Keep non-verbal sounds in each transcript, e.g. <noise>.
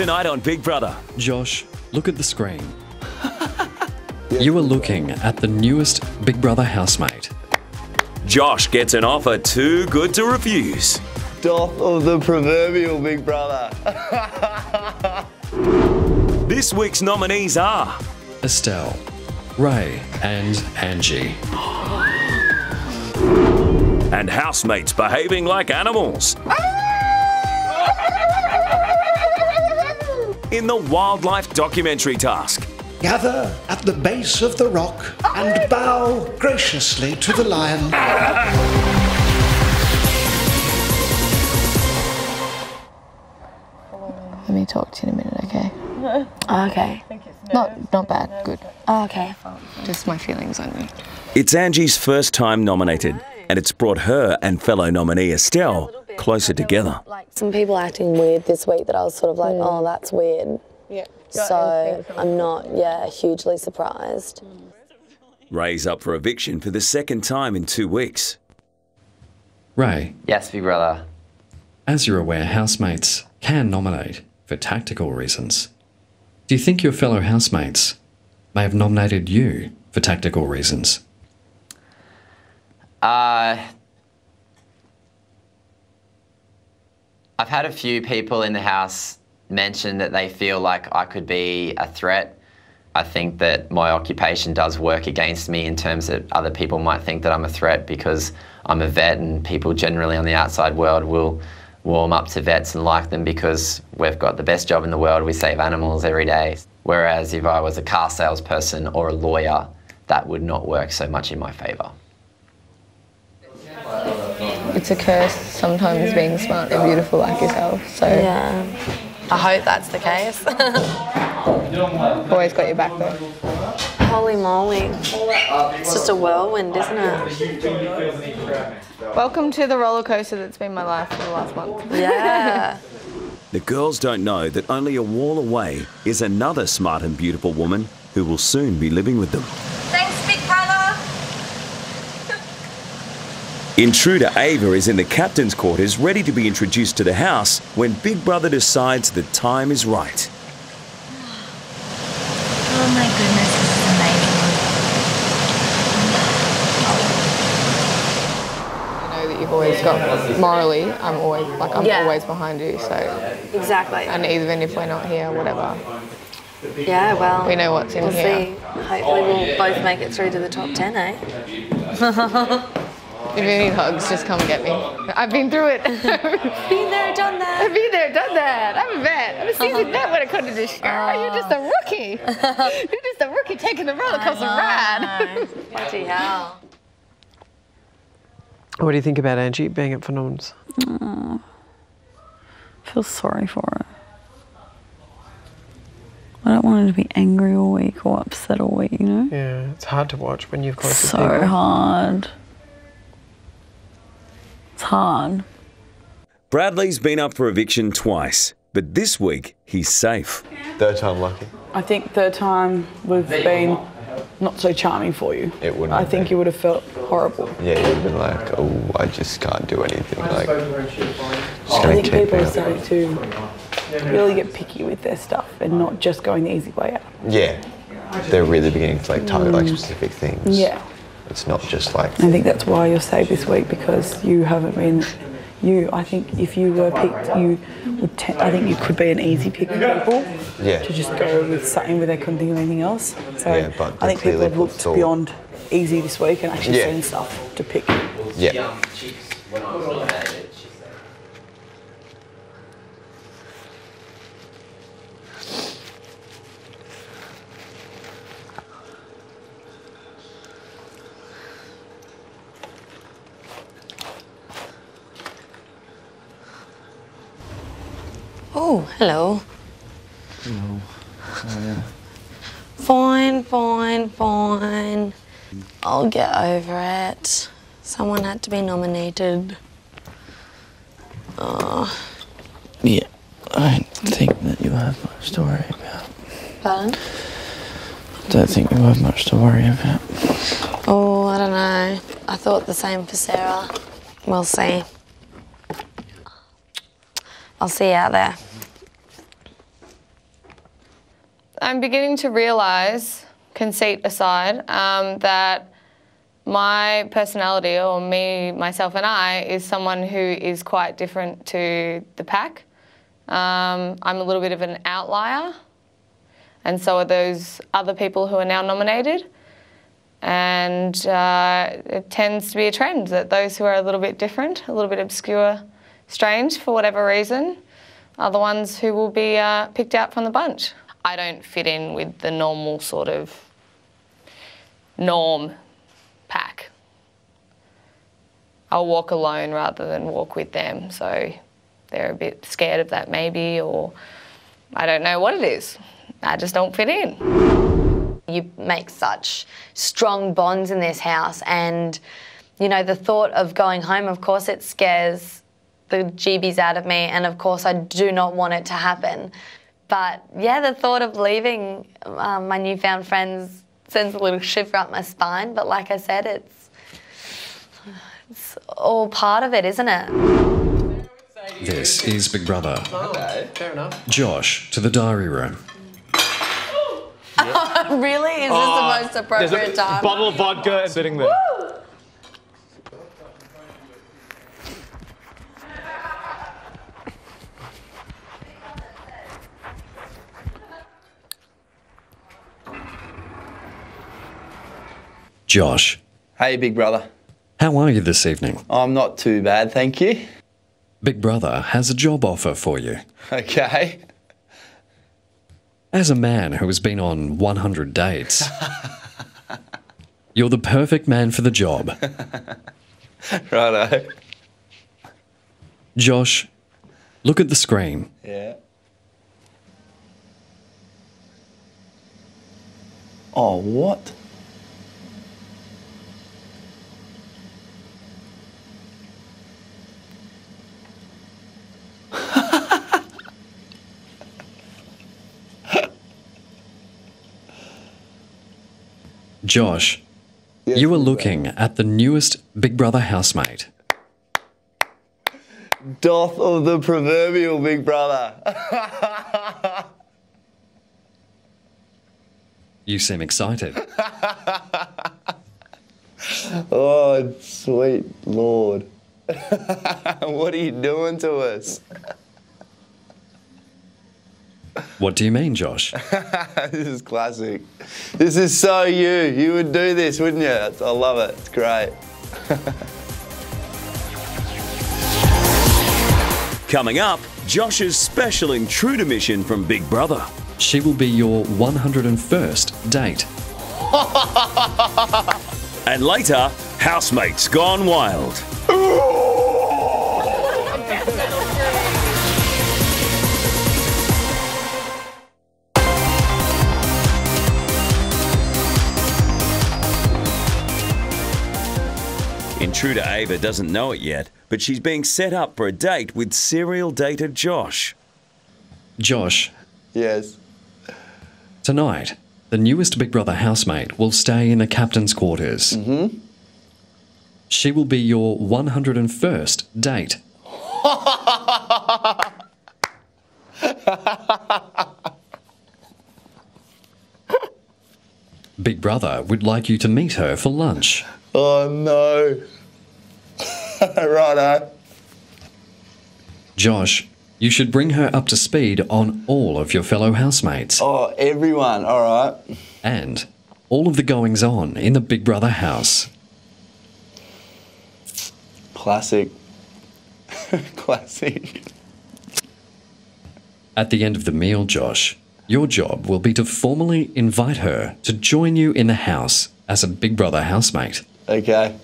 Tonight on Big Brother. Josh, look at the screen. you are looking at the newest Big Brother housemate. Josh gets an offer too good to refuse. Doth of the proverbial big brother. <laughs> This week's nominees are Estelle, Ray, and Angie. <gasps> and housemates behaving like animals. Ah! In the wildlife documentary task. Gather at the base of the rock and bow graciously to the lion. Let me talk to you in a minute, okay? <laughs> Oh, okay. Not not bad. Good. Oh, okay. Just my feelings on you. It's Angie's first time nominated, and it's brought her and fellow nominee Estelle closer together. Like some people acting weird this week that I was sort of like, oh, that's weird. Yeah. So I'm not, yeah, hugely surprised. Ray's up for eviction for the second time in two weeks. Ray, Yes, big brother. as you're aware, housemates can nominate for tactical reasons. Do you think your fellow housemates may have nominated you for tactical reasons? Uh, I've had a few people in the house mention that they feel like I could be a threat. I think that my occupation does work against me in terms that other people might think that I'm a threat because I'm a vet and people generally on the outside world will warm up to vets and like them because we've got the best job in the world. We save animals every day. Whereas if I was a car salesperson or a lawyer, that would not work so much in my favour. It's a curse sometimes being smart and beautiful like yourself. So Yeah. I hope that's the case. <laughs> always got your back though. Holy moly. It's just a whirlwind, isn't it? Welcome to the roller coaster that's been my life for the last month. Yeah. <laughs> The girls don't know that only a wall away is another smart and beautiful woman who will soon be living with them. Thanks, big brother. Intruder Ava is in the captain's quarters ready to be introduced to the house when Big Brother decides the time is right. Oh my goodness, this is amazing. I know that you've always got morally. I'm always like I'm Yeah. always behind you. So Exactly. and even if we're not here, whatever, Yeah, well. we know what's in We'll here. see. Hopefully we'll both make it through to the top 10, eh? <laughs> If you need hugs, just come get me. I've been through it. Been there, done that. I've been there, done that. I'm a vet. I'm a seasoned vet when it comes to this shit. You're just a rookie. <laughs> You're just a rookie taking the roller coaster ride. <laughs> Bloody hell. What do you think about Angie being up for noms? Mm, feel sorry for her. I don't want her to be angry all week or upset all week, you know? Yeah, it's hard to watch when you've close to So people. hard. It's hard. Bradley's been up for eviction twice, but this week he's safe. Third time lucky. I think third time we've been not so charming for you. It wouldn't I have think been. you would have felt horrible. Yeah, you'd have been like, oh, I just can't do anything. Like, just I gonna think keep people are starting to really get picky with their stuff and not just going the easy way out. Yeah, they're really beginning to like target like specific things. Yeah. It's not just like I think that's why you're saved this week because you haven't been. You, I think, if you were picked, you would. Te- I think you could be an easy pick for people Yeah. to just go with something where they couldn't think of anything else. So Yeah, but I think people have looked thought. beyond easy this week and actually Yeah. seen stuff to pick. yeah. Oh, hello. Fine, fine, fine. I'll get over it. Someone had to be nominated. Oh, Yeah, I don't think that you have much to worry about. pardon? I don't think you have much to worry about. Oh, I don't know. I thought the same for Sarah. We'll see. I'll see you out there. I'm beginning to realise, conceit aside, um, that my personality, or me, myself, and I, is someone who is quite different to the pack. Um, I'm a little bit of an outlier, and so are those other people who are now nominated. And uh, it tends to be a trend that those who are a little bit different, a little bit obscure, strange for whatever reason, are the ones who will be uh, picked out from the bunch. I don't fit in with the normal sort of norm pack. I'll walk alone rather than walk with them, so they're a bit scared of that maybe, or I don't know what it is. I just don't fit in. You make such strong bonds in this house, and you know, the thought of going home, of course, it scares the GBs out of me, and of course, I do not want it to happen. But yeah, the thought of leaving um, my newfound friends sends a little shiver up my spine. But like I said, it's it's all part of it, isn't it? This is Big Brother. Okay, fair enough. Josh to the diary room. <laughs> really? Is this the most appropriate time? bottle of vodka sitting there. Josh, Hey, big brother. how are you this evening? I'm not too bad, thank you. Big Brother has a job offer for you. Okay. As a man who has been on 100 dates, you're the perfect man for the job. <laughs> Righto. Josh, look at the screen. Yeah. Oh, what? Josh, you are looking at the newest Big Brother housemate. Doth of the proverbial big brother. <laughs> You seem excited. <laughs> oh, sweet Lord. <laughs> what are you doing to us? What do you mean, Josh? <laughs> this is classic. This is so you. You would do this, wouldn't you? That's- I love it. It's great. <laughs> Coming up, Josh's special intruder mission from Big Brother. She will be your 101st date. <laughs> And later, housemates gone wild. Intruder Ava doesn't know it yet, but she's being set up for a date with serial dater Josh. Josh, Yes. tonight, the newest Big Brother housemate will stay in the captain's quarters. Mm-hmm. She will be your 101st date. <laughs> Big Brother would like you to meet her for lunch. Oh no. <laughs> Righto. Josh, you should bring her up to speed on all of your fellow housemates Oh, everyone. All right. and all of the goings on in the Big Brother house. Classic. <laughs> Classic. At the end of the meal, Josh, your job will be to formally invite her to join you in the house as a Big Brother housemate. Okay.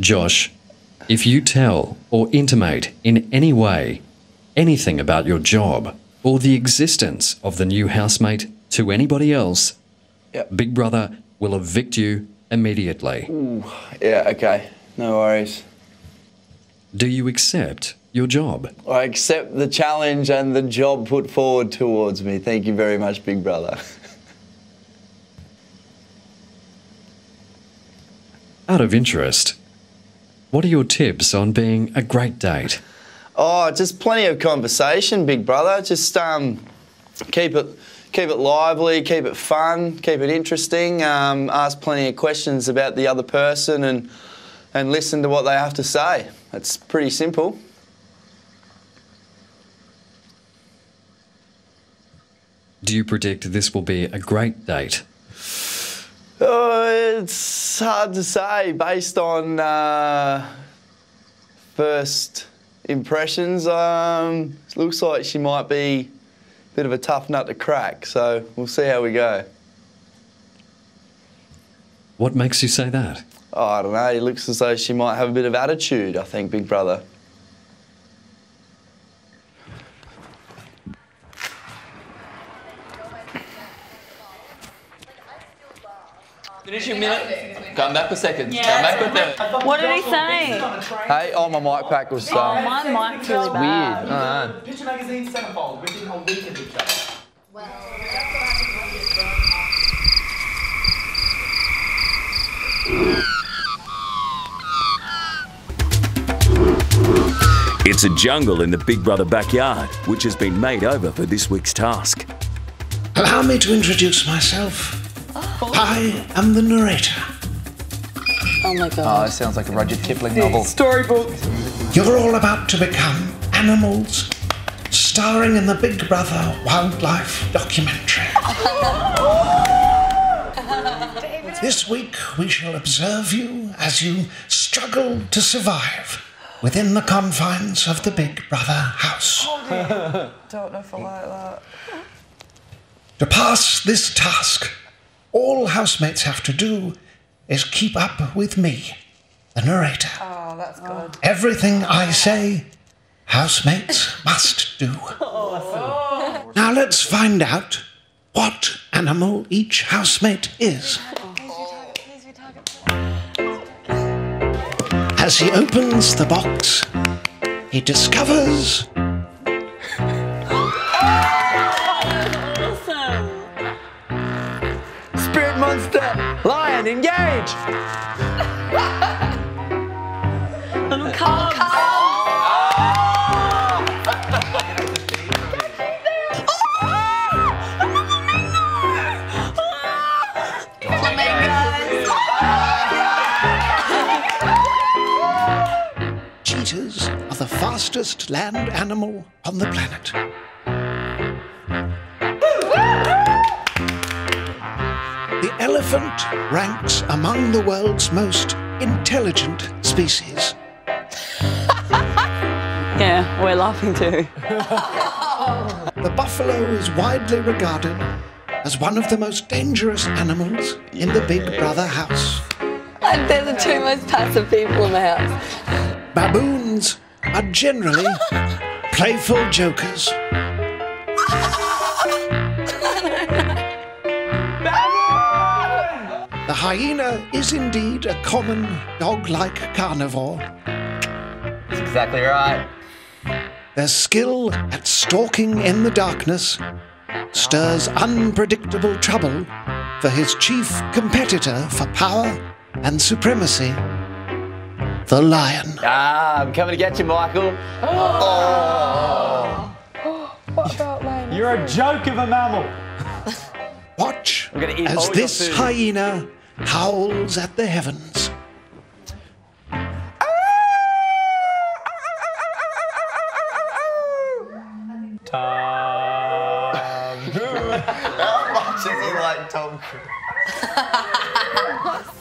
Josh, if you tell or intimate in any way anything about your job or the existence of the new housemate to anybody else, Yep. Big Brother will evict you immediately. Ooh. Yeah, okay. No worries. Do you accept your job? I accept the challenge and the job put forward towards me. Thank you very much, big brother. Out of interest, what are your tips on being a great date? Oh, just plenty of conversation, big brother. Just um, keep it keep it lively, keep it fun, keep it interesting. Um, ask plenty of questions about the other person and and listen to what they have to say. It's pretty simple. Do you predict this will be a great date? Uh, it's hard to say based on uh, first impressions. Um, it looks like she might be a bit of a tough nut to crack, so we'll see how we go. What makes you say that? Oh, I don't know. It looks as though she might have a bit of attitude, I think, Big Brother. Finish your minute. Come back for seconds. Come back for third. What did he say? Hey, oh, my mic pack was Oh, um, my mic's really weird. bad. I don't. Picture magazine centerfold within a week of each other. It's a jungle in the Big Brother backyard, which has been made over for this week's task. Allow me to introduce myself. I am the narrator. Oh my Oh, god. this sounds like a Roger Kipling novel. Storybook. You're all about to become animals, starring in the Big Brother wildlife documentary. <laughs> This week we shall observe you as you struggle to survive within the confines of the Big Brother house. <laughs> Don't know if I like that. To pass this task, all housemates have to do is keep up with me, the narrator. Oh, that's good. Everything I say, housemates must do. <laughs> Oh, now let's find out what animal each housemate is. As he opens the box, he discovers engage! Little cubs. cheetahs are the fastest land animal on the planet. Elephant ranks among the world's most intelligent species. <laughs> Yeah, we're laughing too. <laughs> The buffalo is widely regarded as one of the most dangerous animals in the Big Brother house. And they're the two most passive people in the house. Baboons are generally <laughs> playful jokers. The hyena is indeed a common dog like carnivore. That's exactly right. Their skill at stalking in the darkness stirs unpredictable trouble for his chief competitor for power and supremacy, the lion. Ah, I'm coming to get you, Michael. <gasps> What about mine? You're a joke of a mammal. Watch I'm gonna eat as this hyena howls at the heavens. Tom. How much is he like Tom Cruise?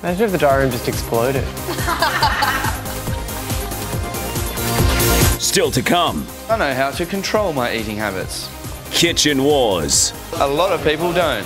Imagine if the diary room just exploded. Still to come, I know how to control my eating habits. Kitchen Wars. A lot of people don't.